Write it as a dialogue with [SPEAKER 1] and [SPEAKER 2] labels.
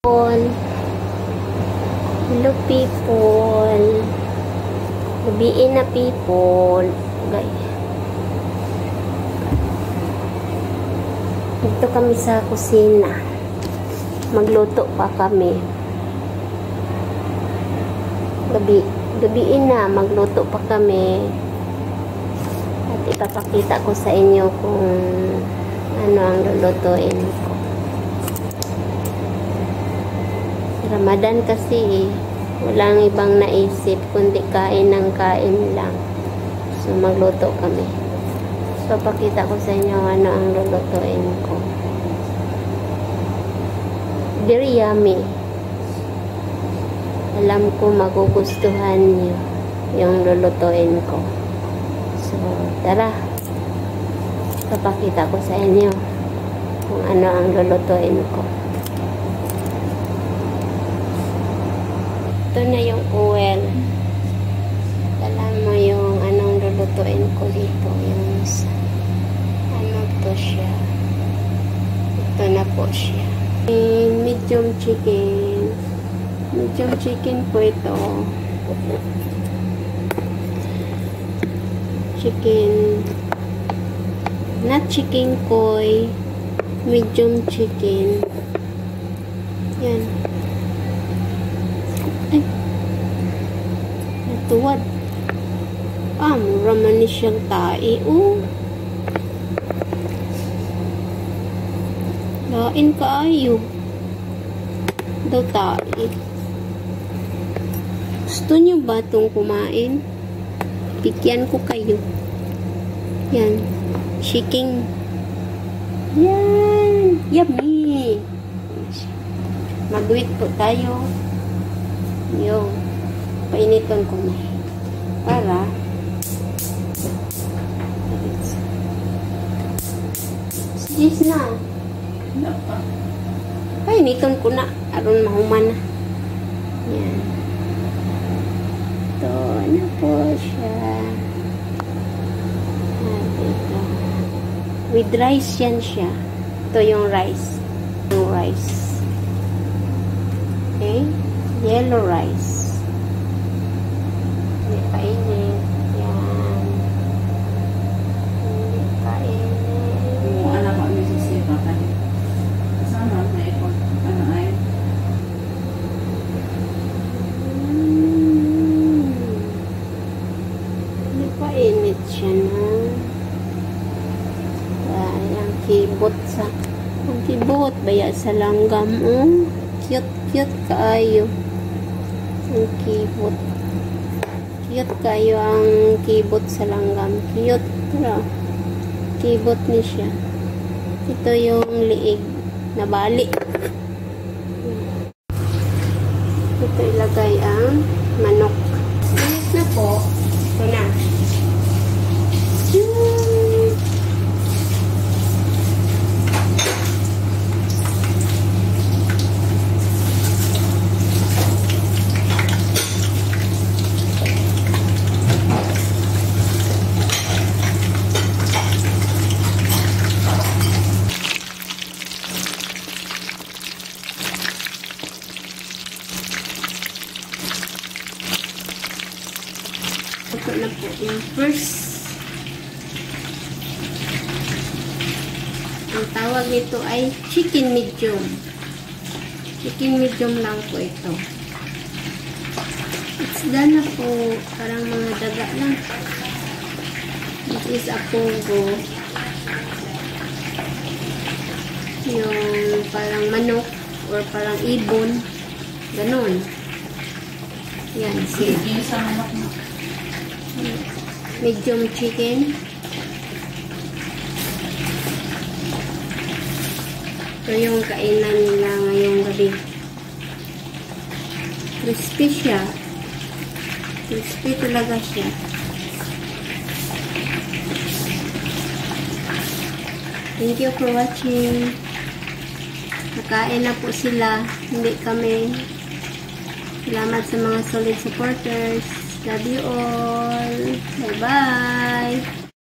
[SPEAKER 1] people. Hello people. Gabiin na people. Guys. Dito kami sa kusina. Magluto pa kami. Gabi, gabiin na, magluto pa kami. At ipapakita ko sa inyo kung ano ang lulutuin ko. Ramadan kasi eh. Walang ibang naisip kundi kain ng kain lang. So magluto kami. So pakita ko sa inyo ano ang lulutuin ko. Very yummy. Alam ko magugustuhan niyo yung lulutuin ko. So tara. Papakita ko sa inyo kung ano ang lulutuin ko. Ito na yung oil. Alam mo yung anong lulutuin ko dito. Yung ano to siya. Ito na po siya. Yung medium chicken. Medium chicken po ito. Chicken. Not chicken koi. Medium chicken. Yan. Natuwad. Ah, mura man ni siyang tae. Oh. Lain kaayo. Daw tae. Gusto niyo ba itong kumain? Bigyan ko kayo. Yan. Shaking. Yan. Yummy. Mag-wait po tayo. Yung painiton ko na para Sis na. Painiton ko na. Aron mahuman na. Yan. Ito na po siya. Ito. With rice yan siya. Ito yung rice. Yung rice. Okay? Yellow rice. Hindi painit. Yan. Hindi painit.
[SPEAKER 2] Kung alam ko ano sisipa ka din. Sana may ikot. Ano ay?
[SPEAKER 1] Hindi. Ay, ang kibot sa ang kibot baya sa langgam. Oh, cute cute kaayo. Ang kibot. Cute kayo ang kibot sa langgam. Cute. Pero, kibot ni siya. Ito yung liig na bali. Ito ilagay ang manok. Init na po. Ito na. Yun. Ito na po yung first. Ang tawag nito ay chicken medium. Chicken medium lang po ito. It's done na po. Parang mga daga lang. This is a pogo. Yung parang manok or parang ibon. Ganon. Yan.
[SPEAKER 2] Sige, sa manok mo.
[SPEAKER 1] Medium chicken. Ito yung kainan nila ngayong gabi. Crispy siya. Crispy talaga siya. Thank you for watching. Nakain na po sila. Hindi kami. Salamat sa mga solid supporters. Love you all. Bye-bye.